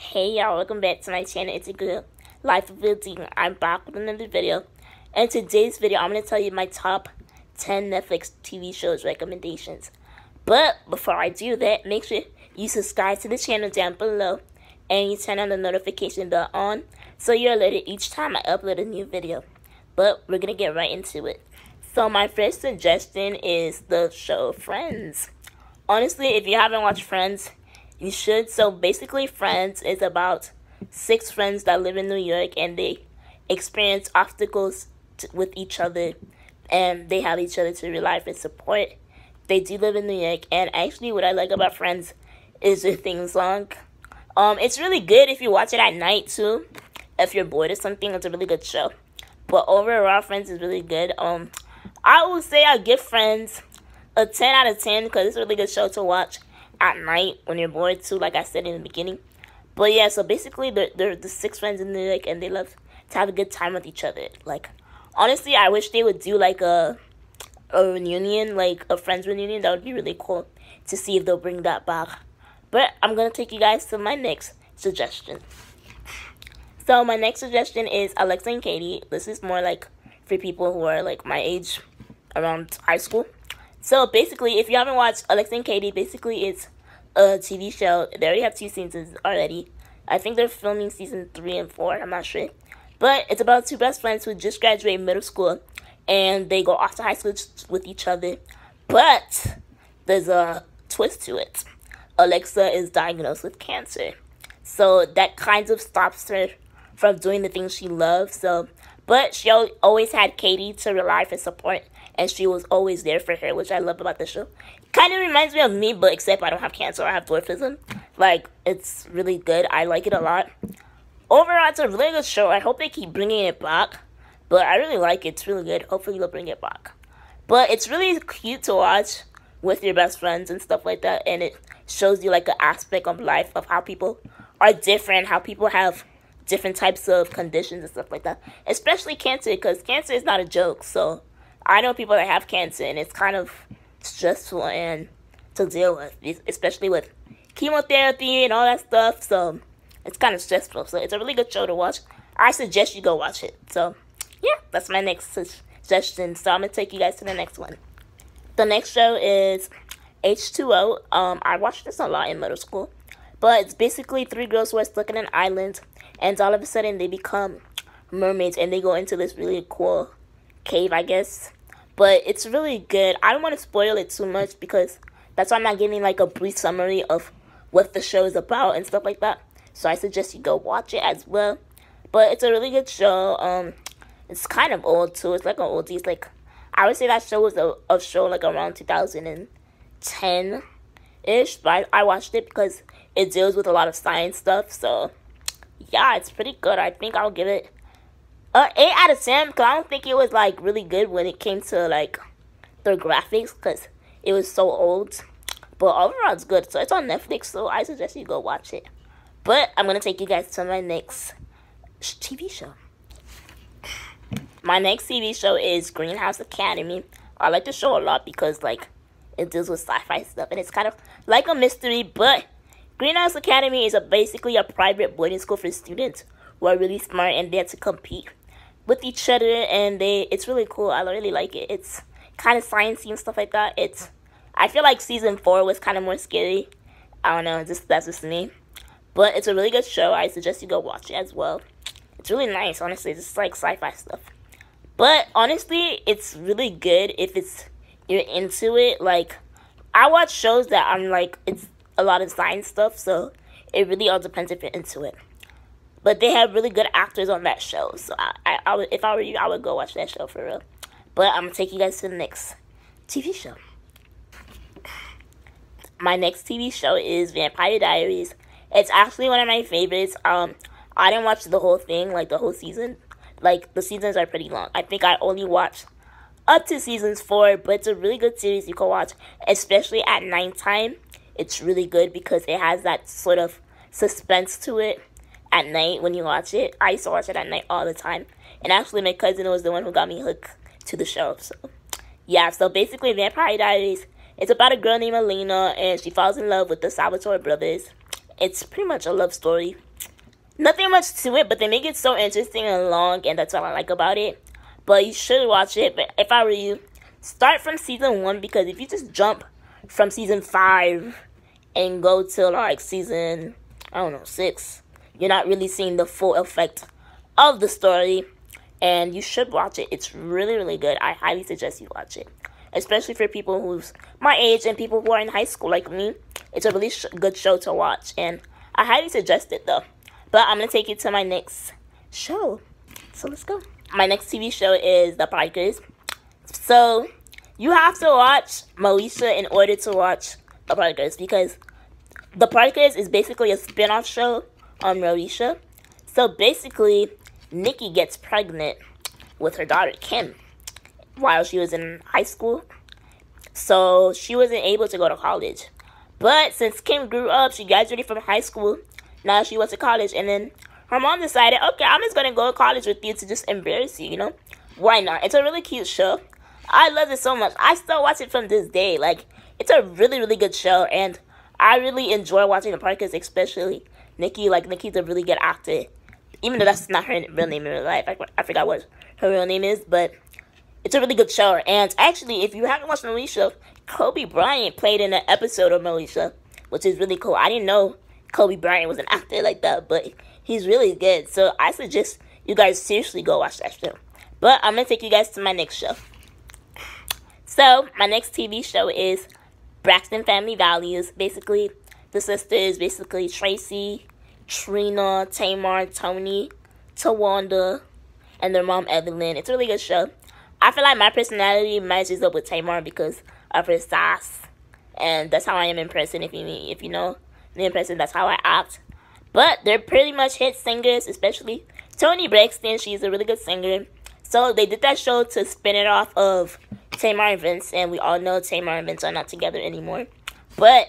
Hey y'all, welcome back to my channel. It's a good life of Wildine. I'm back with another video. And today's video, I'm going to tell you my top 10 Netflix TV shows recommendations. But before I do that, make sure you subscribe to the channel down below and you turn on the notification bell on so you're alerted each time I upload a new video. But we're going to get right into it. So my first suggestion is the show Friends. Honestly, if you haven't watched Friends, you should. So basically, Friends is about six friends that live in New York and they experience obstacles with each other and they have each other to rely and support. They do live in New York, and actually, what I like about Friends is the theme song. Um, it's really good if you watch it at night too. If you're bored or something, it's a really good show. But overall, Friends is really good. Um, I would say I give Friends a 10 out of 10 because it's a really good show to watch at night when you're bored too, like I said in the beginning. But yeah, so basically, they're, they're the six friends in New York and they love to have a good time with each other. Like, honestly, I wish they would do like a a reunion, like a friends reunion. That would be really cool to see if they'll bring that back. But I'm gonna take you guys to my next suggestion. So my next suggestion is Alexa and Katie. This is more like for people who are like my age, around high school. So basically, if you haven't watched Alexa and Katie, basically it's a TV show. They already have two seasons already. I think they're filming season three and four. I'm not sure. But it's about two best friends who just graduated middle school and they go off to high school with each other. But there's a twist to it. Alexa is diagnosed with cancer. So that kind of stops her from doing the things she loves. So, but she always had Katie to rely for support and she was always there for her, which I love about the show. Kind of reminds me of me, but except I don't have cancer, I have dwarfism. Like, it's really good. I like it a lot. Overall, it's a really good show. I hope they keep bringing it back, but I really like it. It's really good. Hopefully, they'll bring it back. But it's really cute to watch with your best friends and stuff like that, and it shows you like an aspect of life of how people are different, how people have different types of conditions and stuff like that. Especially cancer, because cancer is not a joke. So I know people that have cancer, and it's kind of stressful and to deal with, especially with chemotherapy and all that stuff. So it's kind of stressful. So it's a really good show to watch. I suggest you go watch it. So yeah, that's my next suggestion. So I'm gonna take you guys to the next one. The next show is H2O. Um, I watched this a lot in middle school, but it's basically three girls who are stuck in an island, and all of a sudden they become mermaids and they go into this really cool cave, I guess but it's really good. I don't want to spoil it too much because that's why I'm not giving like a brief summary of what the show is about and stuff like that. So I suggest you go watch it as well. But it's a really good show. Um, it's kind of old too. It's like an oldie. It's like I would say that show was a, a show like around 2010 ish. But I, I watched it because it deals with a lot of science stuff. So yeah, it's pretty good. I think I'll give it uh, 8 out of 10 because I don't think it was like really good when it came to like the graphics because it was so old. But overall, it's good. So it's on Netflix, so I suggest you go watch it. But I'm going to take you guys to my next TV show. My next TV show is Greenhouse Academy. I like the show a lot because like it deals with sci-fi stuff and it's kind of like a mystery, but Greenhouse Academy is a basically a private boarding school for students who are really smart and they have to compete with each other and they it's really cool. I really like it. It's kind of sciencey and stuff like that. It's I feel like season four was kind of more scary. I don't know, just that's just me. But it's a really good show. I suggest you go watch it as well. It's really nice, honestly. It's like sci-fi stuff. But honestly, it's really good if it's you're into it. Like I watch shows that I'm like it's a lot of science stuff, so it really all depends if you're into it. But they have really good actors on that show. So I, I, I would, if I were you, I would go watch that show for real. But I'm gonna take you guys to the next TV show. My next TV show is Vampire Diaries. It's actually one of my favorites. Um, I didn't watch the whole thing, like the whole season. Like the seasons are pretty long. I think I only watched up to seasons four, but it's a really good series you can watch, especially at nighttime. It's really good because it has that sort of suspense to it at night when you watch it. I used to watch it at night all the time. And actually, my cousin was the one who got me hooked to the show. So, yeah, so basically, Vampire Diaries it's about a girl named Elena, and she falls in love with the Salvatore brothers. It's pretty much a love story. nothing much to it, but they make it so interesting and long, and that's what I like about it. But you should watch it. But if I were you, start from season one because if you just jump from season five and go to like season, I don't know, six, you're not really seeing the full effect of the story. And you should watch it. It's really, really good. I highly suggest you watch it. Especially for people who's my age and people who are in high school like me. It's a really sh good show to watch. And I highly suggest it though. But I'm going to take you to my next show. So let's go. My next TV show is The Parkers. So you have to watch Moesha in order to watch The Parkers because The Parkers is basically a spin-off show on Moesha. So basically, Nikki gets pregnant with her daughter Kim while she was in high school. So she wasn't able to go to college. But since Kim grew up, she graduated from high school. Now she went to college and then her mom decided, okay, I'm just gonna go to college with you to just embarrass you, you know? Why not? It's a really cute show. I love it so much. I still watch it from this day. Like, it's a really, really good show, and I really enjoy watching the Parkers, especially Nikki. Like, Nikki's a really good actor. Even though that's not her real name in real life. I, I forgot what her real name is, but it's a really good show. And actually, if you haven't watched Moesha, Kobe Bryant played in an episode of Moesha, which is really cool. I didn't know Kobe Bryant was an actor like that, but he's really good. So I suggest you guys seriously go watch that show. But I'm to take you guys to my next show. So, my next TV show is Braxton Family Values. Basically, the sister is basically Traci, Trina, Tamar, Toni, Towanda, and their mom Evelyn. It's a really good show. I feel like my personality matches up with Tamar because of her sass. And that's how I am in person, if you if you know me in person, that's how I act. But they're pretty much hit singers, especially Toni Braxton. She's a really good singer. So they did that show to spin it off of Tamar and Vince, and we all know Tamar and Vince are not together anymore. But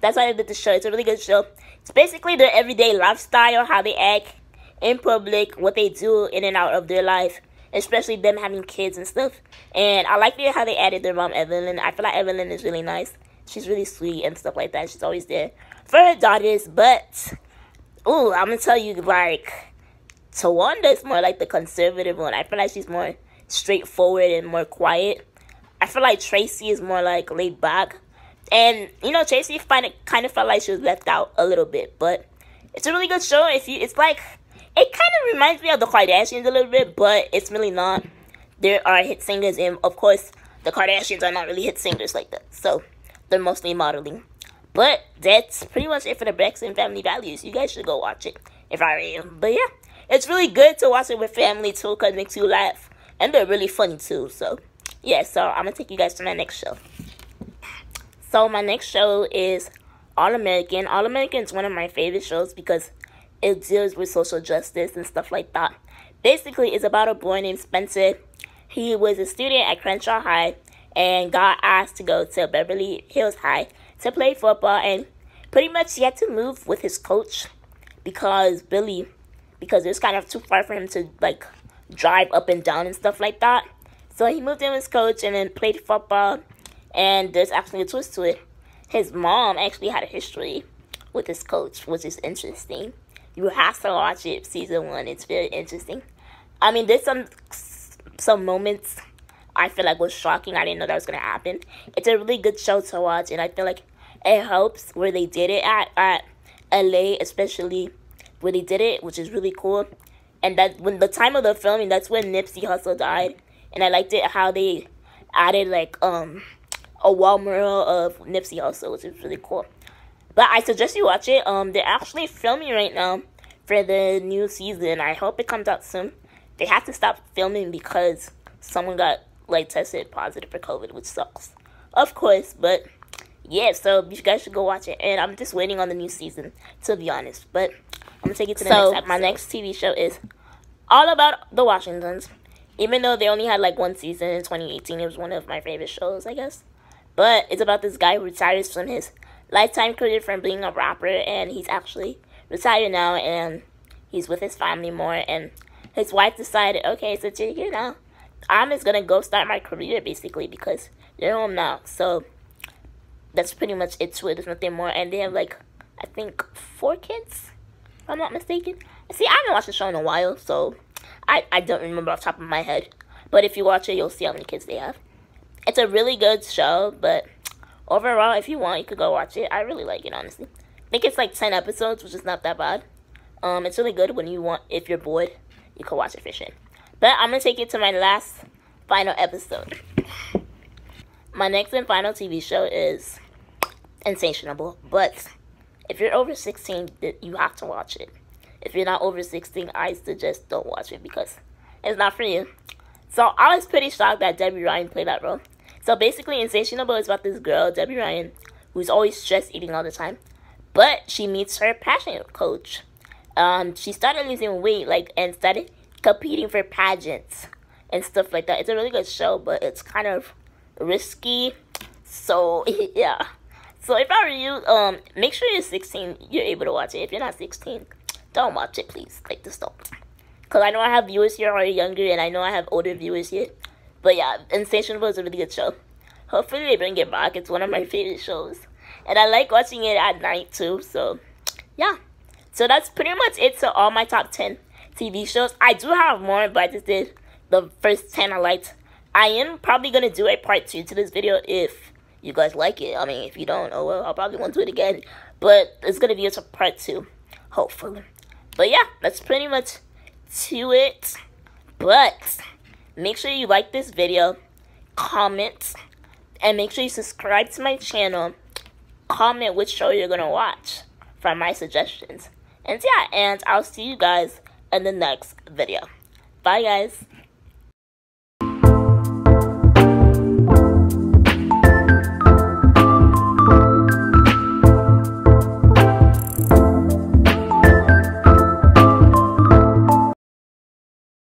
that's why they did the show. It's a really good show. It's basically their everyday lifestyle, how they act in public, what they do in and out of their life, especially them having kids and stuff. And I like how they added their mom Evelyn. I feel like Evelyn is really nice. She's really sweet and stuff like that. She's always there for her daughters. But, ooh, I'm gonna tell you, like, Towanda is more like the conservative one. I feel like she's more straightforward and more quiet. I feel like Traci is more like laid back. And you know, Traci find it kind of felt like she was left out a little bit, but it's a really good show. If you, it's like it kind of reminds me of the Kardashians a little bit, but it's really not. There are hit singers, and of course, the Kardashians are not really hit singers like that, so they're mostly modeling. But that's pretty much it for the Braxton Family Values. You guys should go watch it if I am. But yeah, it's really good to watch it with family too, cause it makes you laugh, and they're really funny too. So yeah, so I'm gonna take you guys to my next show. So my next show is All American. All American is one of my favorite shows because it deals with social justice and stuff like that. Basically, it's about a boy named Spencer. He was a student at Crenshaw High and got asked to go to Beverly Hills High to play football and pretty much he had to move with his coach because Billy because it was kind of too far for him to like drive up and down and stuff like that. So he moved in with his coach and then played football. And there's actually a twist to it. His mom actually had a history with his coach, which is interesting. You have to watch it, season one. It's very interesting. I mean, there's some some moments I feel like was shocking. I didn't know that was gonna happen. It's a really good show to watch, and I feel like it helps where they did it at at LA, especially where they did it, which is really cool. And that when the time of the filming, that's when Nipsey Hussle died and I liked it how they added like um a wall mural of Nipsey also, which is really cool. But I suggest you watch it. Um, they're actually filming right now for the new season. I hope it comes out soon. They have to stop filming because someone got like tested positive for COVID, which sucks, of course. But yeah, so you guys should go watch it. And I'm just waiting on the new season, to be honest. But I'm gonna take it to the so, next episode. My next TV show is all about the Washingtons. Even though they only had like one season in 2018, it was one of my favorite shows, I guess. But it's about this guy who retires from his lifetime career from being a rapper, and he's actually retired now, and he's with his family more. And his wife decided, okay, so you know, I'm just gonna go start my career basically because they're home now. So that's pretty much it to it. There's nothing more, and they have like I think four kids, if I'm not mistaken. See, I haven't watched the show in a while, so I, I don't remember off top of my head. But if you watch it, you'll see how many kids they have. It's a really good show, but overall, if you want, you could go watch it. I really like it, honestly. I think it's like 10 episodes, which is not that bad. Um, it's really good when you want, if you're bored, you can watch it sure. But I'm going to take you to my last final episode. My next and final TV show is Insatiable, but if you're over 16, you have to watch it. If you're not over 16, I suggest don't watch it because it's not for you. So I was pretty shocked that Debby Ryan played that role. So basically, Insatiable is about this girl, Debby Ryan, who's always stress eating all the time. But she meets her passion coach. Um, she started losing weight, like, and started competing for pageants and stuff like that. It's a really good show, but it's kind of risky. So yeah. So if I were you, um, make sure you're 16. You're able to watch it. If you're not 16, don't watch it, please. Like just don't. Cause I know I have viewers here who are younger, and I know I have older viewers here. But yeah, Insatiable is a really good show. Hopefully they bring it back. It's one of my favorite shows, and I like watching it at night too. So yeah. So that's pretty much it to all my top 10 TV shows. I do have more, but I just did the first 10 I liked. I am probably going to do a part 2 to this video if you guys like it. I mean, if you don't, oh well, I'll probably want to do it again. But it's going to be a part 2, hopefully. But yeah, that's pretty much to it. But make sure you like this video, comment, and make sure you subscribe to my channel. Comment which show you're going to watch from my suggestions. And yeah, and I'll see you guys in the next video. Bye, guys.